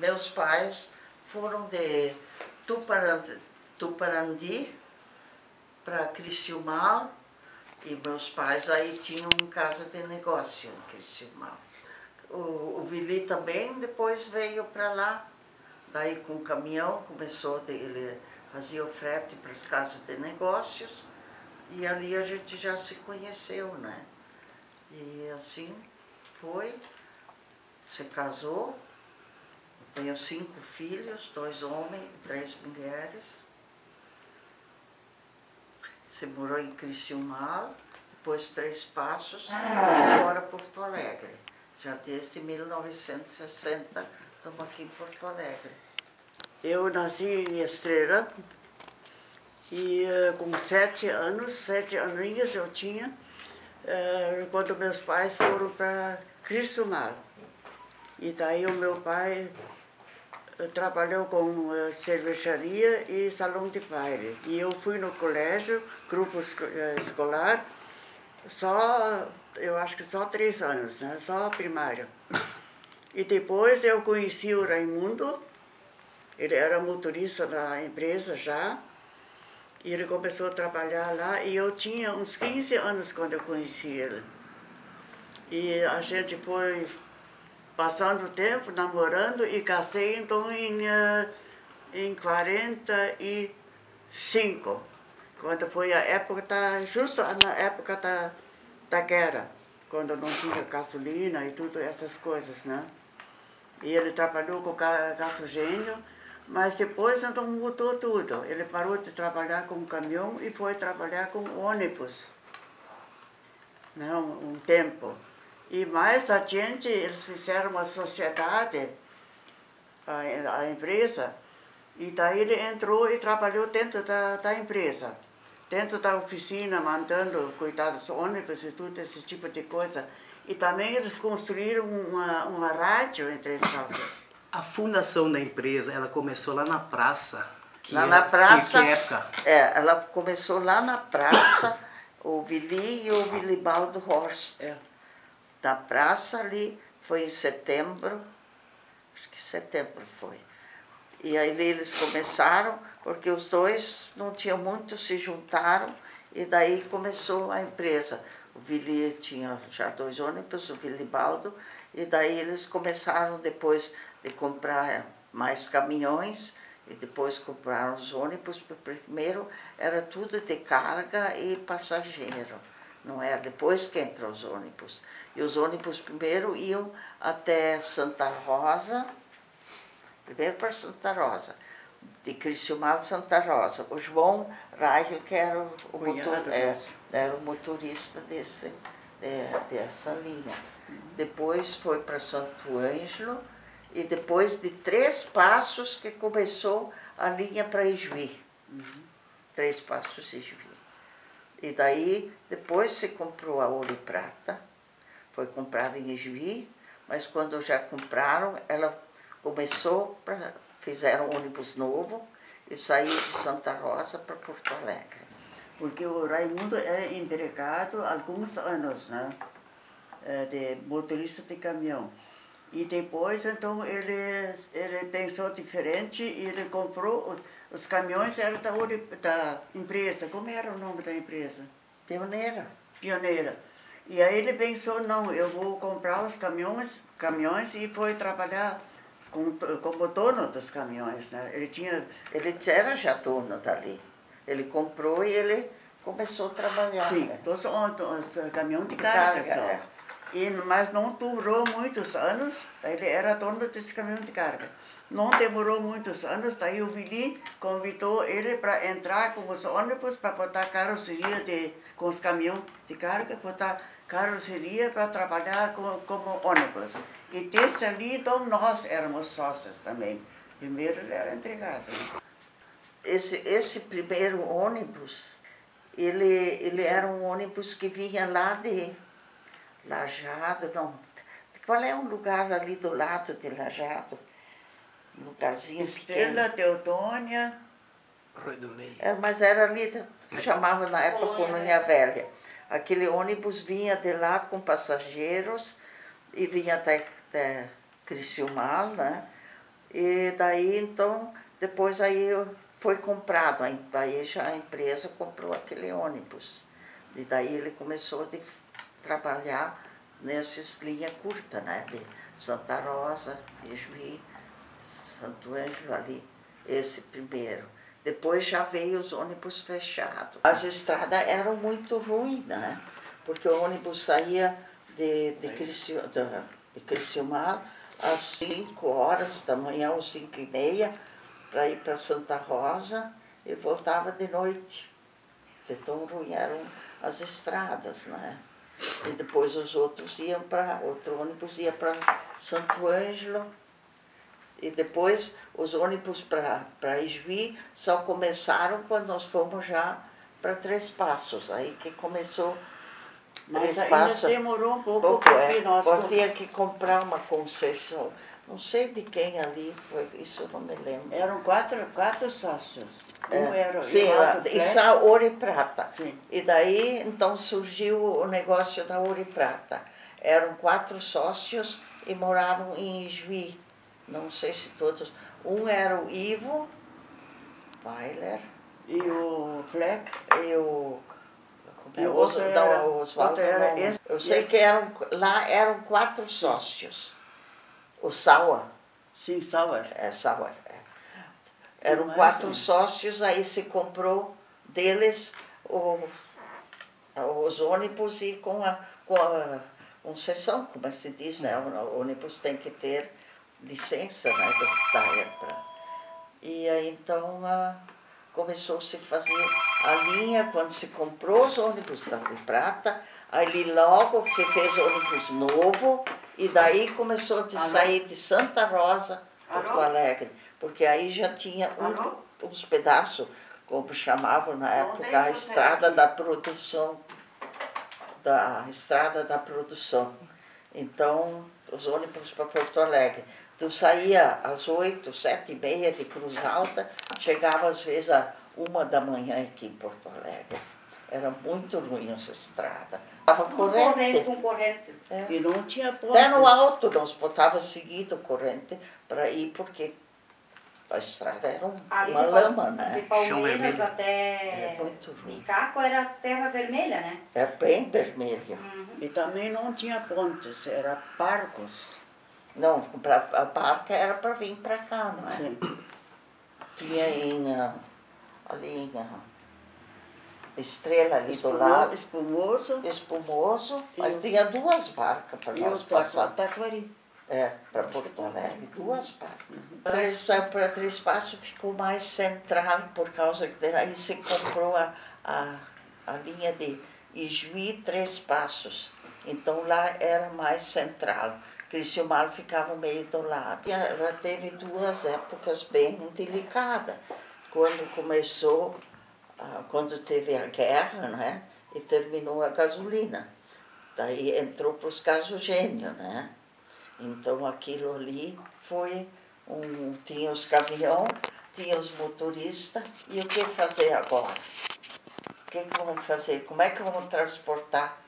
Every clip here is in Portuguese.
Meus pais foram de Tuparandi, Tuparandi para Criciúmal e meus pais aí tinham casa de negócio em Criciúmal. O, o Vili também depois veio para lá, daí com o caminhão começou, de, ele fazia o frete para as casas de negócios e ali a gente já se conheceu, né? E assim foi, se casou, tenho cinco filhos, dois homens e três mulheres. Se morou em Criciúmal, depois Três Passos e agora Porto Alegre. Já desde 1960 estamos aqui em Porto Alegre. Eu nasci em Estrela e uh, com sete anos, sete aninhos eu tinha, uh, quando meus pais foram para Criciúmal. E daí o meu pai trabalhou com uh, cervejaria e salão de baile. E eu fui no colégio, grupo uh, escolar, só, eu acho que só três anos, né? só primária. E depois eu conheci o Raimundo, ele era motorista da empresa já, e ele começou a trabalhar lá, e eu tinha uns 15 anos quando eu conheci ele. E a gente foi passando o tempo, namorando e casei então em, uh, em 45, quando foi a época, da, justo na época da, da guerra, quando não tinha gasolina e tudo essas coisas, né? E ele trabalhou com gasogênio, mas depois então mudou tudo. Ele parou de trabalhar com caminhão e foi trabalhar com ônibus, né? um, um tempo. E mais adiante eles fizeram uma sociedade, a, a empresa, e daí ele entrou e trabalhou dentro da, da empresa, dentro da oficina, mandando cuidar dos ônibus e tudo esse tipo de coisa. E também eles construíram uma, uma rádio entre as casas. A fundação da empresa, ela começou lá na praça. Que lá é, na praça. Que, que época? É, ela começou lá na praça, o Vili e o Vilibaldo Horst. É da praça ali, foi em setembro, acho que setembro foi. E aí eles começaram, porque os dois não tinham muito, se juntaram, e daí começou a empresa. O Vili tinha já dois ônibus, o Vilibaldo, e daí eles começaram depois de comprar mais caminhões, e depois compraram os ônibus, primeiro era tudo de carga e passageiro, não é? Depois que entram os ônibus. E os ônibus primeiro iam até Santa Rosa, primeiro para Santa Rosa, de Criciúmal Santa Rosa. O João Reichel, que era o, o motor, é, era o motorista desse, de, dessa linha. Depois foi para Santo Ângelo e depois de três passos que começou a linha para Ijuí. Uhum. Três passos Ijuí. E daí, depois se comprou a ouro e prata, foi comprada em Ijuí, mas quando já compraram, ela começou, pra, fizeram um ônibus novo e saiu de Santa Rosa para Porto Alegre. Porque o Raimundo é empregado há alguns anos, né? É, de motorista de caminhão. E depois, então, ele, ele pensou diferente e ele comprou os, os caminhões, era da, da empresa. Como era o nome da empresa? Pioneira. Pioneira. E aí ele pensou, não, eu vou comprar os caminhões, caminhões e foi trabalhar com, como dono dos caminhões. Né? Ele tinha. Ele era já dono dali. Ele comprou e ele começou a trabalhar. Sim, né? os, os caminhões de carga, carga só. É. E, mas não durou muitos anos, ele era dono desse caminhão de carga. Não demorou muitos anos, daí o Vili convidou ele para entrar com os ônibus, para botar carroceria de, com os caminhões de carga, botar carroceria para trabalhar com, como ônibus. E desse ali, então, nós éramos sócios também. Primeiro ele era empregado. Né? Esse, esse primeiro ônibus, ele, ele era um ônibus que vinha lá de Lajado, não. Qual é o lugar ali do lado de Lajado? Um lugarzinho Estrela, pequeno. Teotônia. Rui do Meio. É, mas era ali, chamava na época Colônia Velha. Aquele ônibus vinha de lá com passageiros e vinha até, até Criciúmal, né? E daí, então, depois aí foi comprado, aí já a empresa comprou aquele ônibus. E daí ele começou a trabalhar nessas linhas curtas, né? De Santa Rosa, Juí, Santo Ângelo ali, esse primeiro. Depois já veio os ônibus fechados. As estradas eram muito ruins, né? Porque o ônibus saía de, de, Criciú, de, de Criciúmar às 5 horas da manhã, ou 5 e meia, para ir para Santa Rosa e voltava de noite. De tão ruim eram as estradas, né? E depois os outros iam para, outro ônibus ia para Santo Ângelo. E depois os ônibus para Ijuí só começaram quando nós fomos já para Três Passos. Aí que começou Mas ainda Passos. demorou um pouco, pouco porque é. nós... Nós tinha que comprar uma concessão. Não sei de quem ali foi, isso eu não me lembro. Eram quatro, quatro sócios. Um é, era sim, isso a Ouro e Prata. Sim. E daí, então, surgiu o negócio da Ouro e Prata. Eram quatro sócios e moravam em Juí. Não sei se todos. Um era o Ivo Weiler. E o Fleck. E o. É, e o outro era, Oswaldo, era esse, Eu sei que eram, lá eram quatro sócios. O Sauer. Sim, Sauer. É, Sauer. É. Eram Mais, quatro né? sócios, aí se comprou deles o, os ônibus e com a, com a concessão, como é se diz, né? O ônibus tem que ter licença né, da época. E aí então a, começou -se a se fazer a linha, quando se comprou os ônibus da Prata, ali logo se fez ônibus novo, e daí começou a sair de Santa Rosa, Porto? Alegre, porque aí já tinha um, uns pedaços, como chamavam na época, a estrada da produção, da estrada da produção. Então, os ônibus para Porto Alegre. Tu saía às oito, sete e meia de Cruz Alta, chegava às vezes a uma da manhã aqui em Porto Alegre. Era muito ruim essa estrada. Estava corrente. Com correntes. É. E não tinha pontes. Até no alto nós botava seguido corrente para ir, porque a estrada era um, uma lama, né? De Palmeiras até é muito ruim. Micaco era terra vermelha, né? É bem vermelha. Uhum. E também não tinha pontes, era barcos. Não, a barca era para vir para cá, não é? Sim. Tinha em, ali em Estrela ali Espumo, do lado. Espumoso. Espumoso, mas eu, tinha duas barcas para nós passar. Taquari. É, para Porto Alegre, duas barcas. Uhum. Três, para Três Passos ficou mais central por causa que aí se comprou a, a, a linha de Ijuí Três Passos. Então lá era mais central. Criciúmal ficava meio do lado. Ela teve duas épocas bem delicadas. Quando começou ah, quando teve a guerra, né? E terminou a gasolina. Daí entrou para os gasogênios, né? Então aquilo ali foi um. Tinha os caminhões, tinha os motoristas, e o que fazer agora? O que, que vamos fazer? Como é que vamos transportar?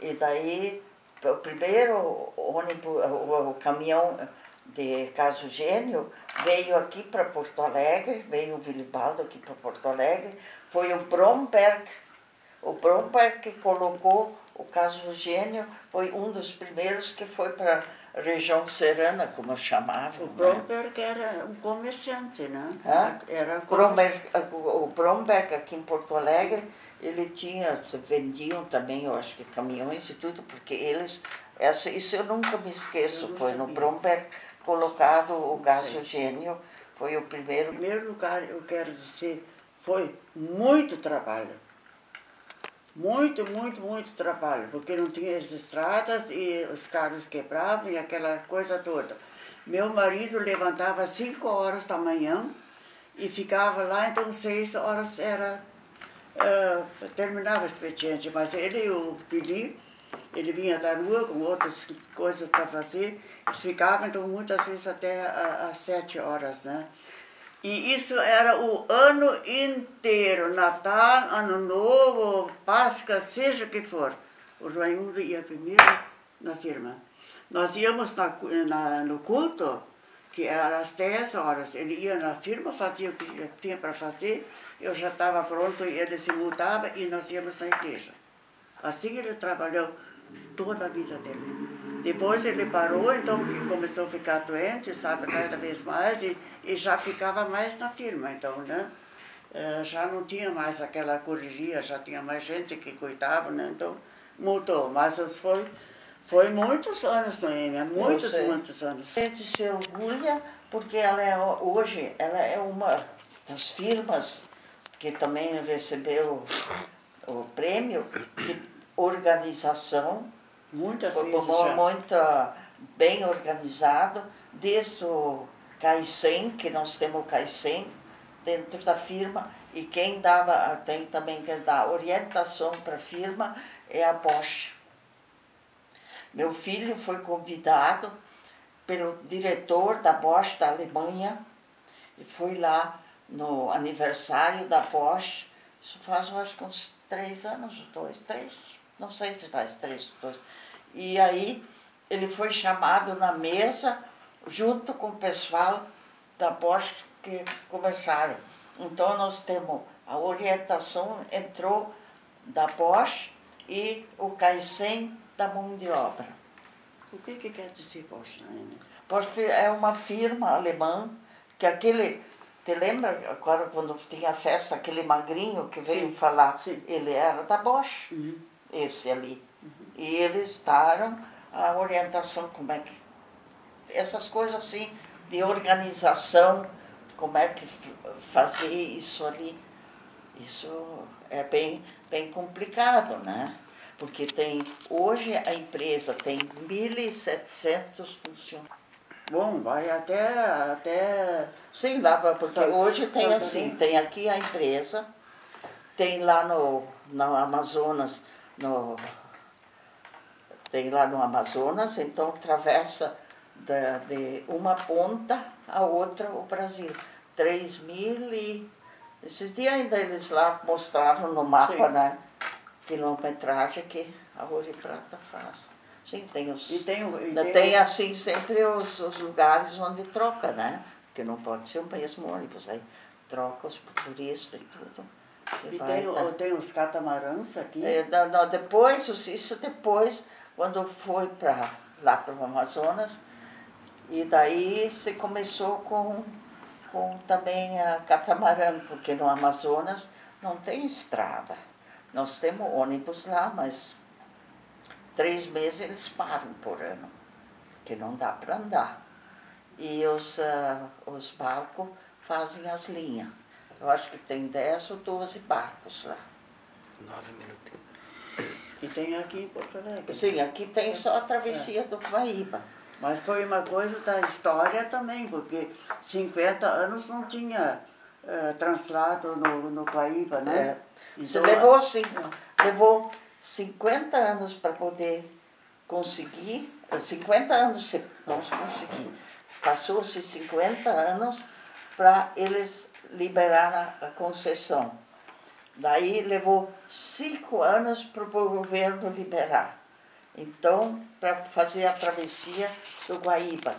E daí, o primeiro ônibus, o, o caminhão de Caso Gênio veio aqui para Porto Alegre, veio o Vilibaldo aqui para Porto Alegre, foi o Bromberg, o Bromberg que colocou o Caso Gênio, foi um dos primeiros que foi para região serrana, como chamavam. O né? Bromberg né? era um comerciante, né? Hã? Era Bromberg, o Bromberg aqui em Porto Alegre, ele tinha, vendiam também, eu acho que caminhões e tudo, porque eles, essa, isso eu nunca me esqueço, foi sabia. no Bromberg, colocado o gasogênio, foi o primeiro. Em primeiro lugar, eu quero dizer, foi muito trabalho. Muito, muito, muito trabalho, porque não tinha as estradas e os carros quebravam e aquela coisa toda. Meu marido levantava às 5 horas da manhã e ficava lá, então seis horas era uh, terminava o expediente, mas ele e o Pili ele vinha da rua com outras coisas para fazer, eles ficavam então muitas vezes até às sete horas, né? E isso era o ano inteiro, Natal, Ano Novo, Páscoa, seja o que for. O Raimundo ia primeiro na firma. Nós íamos na, na, no culto que era às 10 horas. Ele ia na firma, fazia o que tinha para fazer, eu já estava pronto, ele se mudava e nós íamos na igreja. Assim ele trabalhou toda a vida dele. Depois ele parou, então começou a ficar doente, sabe, cada vez mais, e, e já ficava mais na firma, então, né? Uh, já não tinha mais aquela correria, já tinha mais gente que cuidava, né? Então mudou, mas foi, foi muitos anos, Noêmia, muitos, muitos anos. A gente se orgulha porque ela é, hoje ela é uma das firmas que também recebeu o prêmio de organização Muitas vezes já. Muito bem organizado, desde o Caicem, que nós temos o Caicem dentro da firma, e quem dava, tem também quem dá orientação para a firma é a Bosch. Meu filho foi convidado pelo diretor da Bosch da Alemanha e foi lá no aniversário da Bosch, isso faz acho uns três anos, dois, três, não sei se faz três, dois. E aí ele foi chamado na mesa junto com o pessoal da Bosch que começaram. Então nós temos a orientação entrou da Bosch e o Kaizen da mão de obra. O que, que quer dizer Bosch? Bosch é uma firma alemã que aquele te lembra agora quando tinha a festa, aquele magrinho que veio sim, falar? Sim. Ele era da Bosch, uhum. esse ali. E eles deram a orientação, como é que. Essas coisas assim, de organização, como é que fazer isso ali. Isso é bem, bem complicado, né? Porque tem, hoje a empresa tem 1.700 funcionários. Bom, vai até. até Sim, lá, porque hoje tem assim, tem aqui a empresa, tem lá no, no Amazonas, no tem lá no Amazonas, então atravessa da, de uma ponta a outra o Brasil. 3 mil e. Esses dias ainda eles lá mostraram no mapa, Sim. né? Quilometragem que a Ouro e Prata faz. Sim, tem os. E tem, e tem, tem assim sempre os, os lugares onde troca, né? Porque não pode ser o mesmo ônibus. Aí troca os turistas e tudo. E, e tem, tá. tem os catamarãs aqui? É, não, não, depois, isso depois quando foi para lá para o Amazonas, e daí se começou com, com também a catamarã, porque no Amazonas não tem estrada. Nós temos ônibus lá, mas três meses eles param por ano, porque não dá para andar. E os, uh, os barcos fazem as linhas. Eu acho que tem 10 ou 12 barcos lá. Nove minutinhos. Que tem aqui em Porto Alegre. Sim, aqui tem só a travessia é. do Guaíba. Mas foi uma coisa da história também, porque 50 anos não tinha uh, translado no, no Guaíba, né? É. Então, levou sim, é. levou 50 anos para poder conseguir, 50 anos nós conseguimos. Passou-se 50 anos para eles liberar a concessão. Daí levou cinco anos para o governo liberar. Então, para fazer a travessia do Guaíba.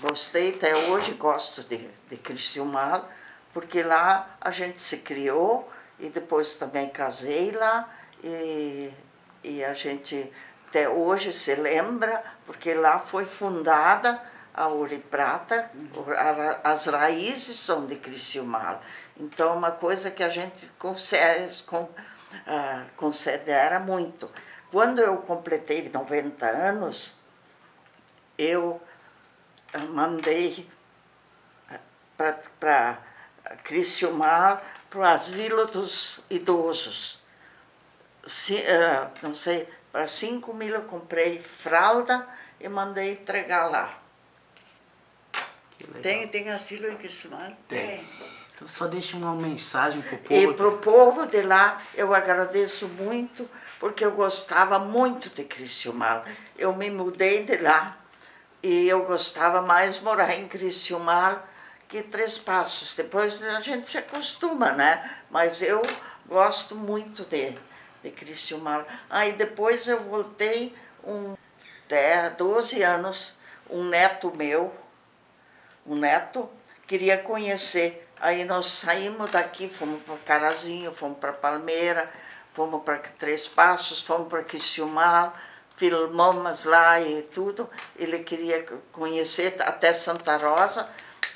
Gostei, até hoje gosto de, de Criciúmal, porque lá a gente se criou e depois também casei lá e, e a gente até hoje se lembra, porque lá foi fundada a Ouro Prata, as raízes são de Criciúmal. Então, uma coisa que a gente ah, considera muito. Quando eu completei 90 anos, eu mandei ah, para Criciúmal, para o asilo dos idosos. Se, uh, não sei, para 5 mil eu comprei fralda e mandei entregar lá. Tem, tem asilo em Criciúmal? Tem. Então só deixa uma mensagem para o povo. E para o povo de lá, eu agradeço muito, porque eu gostava muito de Criciúmal. Eu me mudei de lá e eu gostava mais morar em Criciúmal que Três Passos. Depois a gente se acostuma, né? Mas eu gosto muito de, de Criciúmal. Aí depois eu voltei um 10, 12 anos, um neto meu, um neto, queria conhecer. Aí nós saímos daqui, fomos para Carazinho, fomos para Palmeira, fomos para Três Passos, fomos para Quiciumar, filmamos lá e tudo. Ele queria conhecer até Santa Rosa,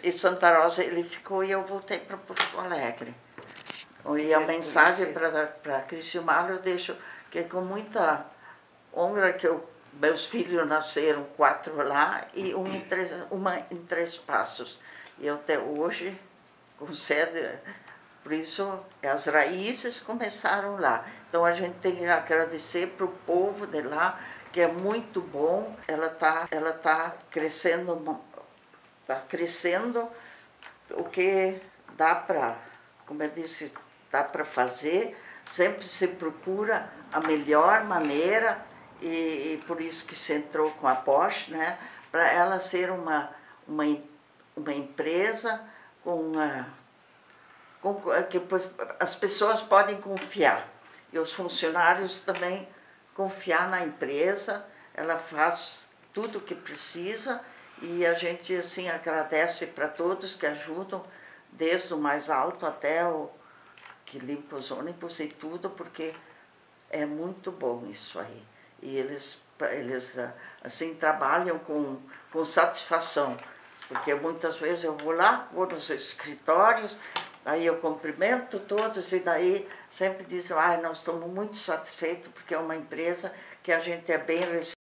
e Santa Rosa ele ficou e eu voltei para Porto Alegre. E a mensagem para Criciúmar eu deixo que é com muita honra que eu, meus filhos nasceram quatro lá e um em três, uma em Três Passos. E até hoje concede, por isso as raízes começaram lá. Então a gente tem que agradecer para o povo de lá, que é muito bom, ela está ela tá crescendo, está crescendo. O que dá para, como eu disse, dá para fazer, sempre se procura a melhor maneira e, e, por isso que se entrou com a Porsche, né, para ela ser uma, uma, uma empresa com uma, com, que as pessoas podem confiar. E os funcionários também confiar na empresa, ela faz tudo o que precisa e a gente assim agradece para todos que ajudam, desde o mais alto até o que limpa os ônibus e tudo, porque é muito bom isso aí. E eles, eles assim trabalham com, com satisfação, porque muitas vezes eu vou lá, vou nos escritórios, aí eu cumprimento todos e daí sempre dizem, ah, nós estamos muito satisfeitos porque é uma empresa que a gente é bem recebido.